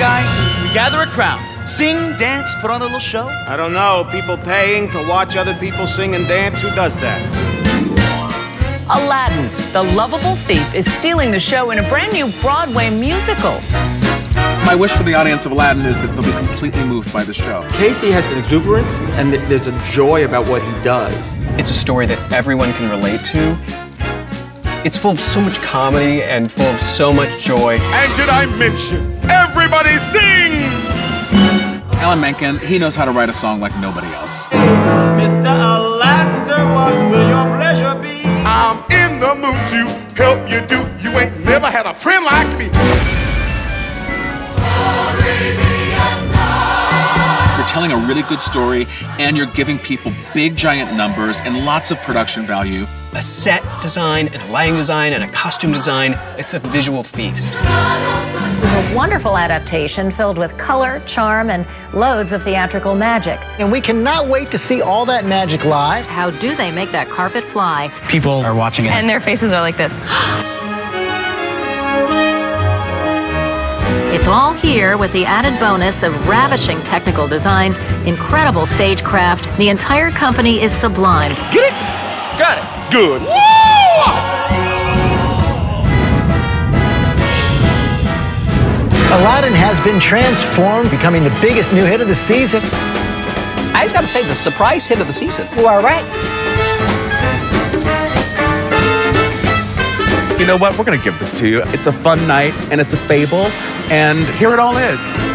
guys, we gather a crowd. Sing, dance, put on a little show. I don't know. People paying to watch other people sing and dance? Who does that? Aladdin, the lovable thief, is stealing the show in a brand new Broadway musical. My wish for the audience of Aladdin is that they'll be completely moved by the show. Casey has an exuberance and there's a joy about what he does. It's a story that everyone can relate to. It's full of so much comedy and full of so much joy. And did I mention, everybody sings! Alan Menken, he knows how to write a song like nobody else. Mr. Aladdin, what will your pleasure be? I'm in the mood to help you do. You ain't never had a friend like me. Telling a really good story, and you're giving people big, giant numbers and lots of production value. A set design, and a lighting design, and a costume design. It's a visual feast. This is a wonderful adaptation filled with color, charm, and loads of theatrical magic. And we cannot wait to see all that magic live. How do they make that carpet fly? People are watching it. And their faces are like this. It's all here with the added bonus of ravishing technical designs, incredible stagecraft. The entire company is sublime. Get it? Got it. Good. Aladdin has been transformed, becoming the biggest new hit of the season. I've got to say, the surprise hit of the season. You are right. You know what? We're going to give this to you. It's a fun night and it's a fable, and here it all is.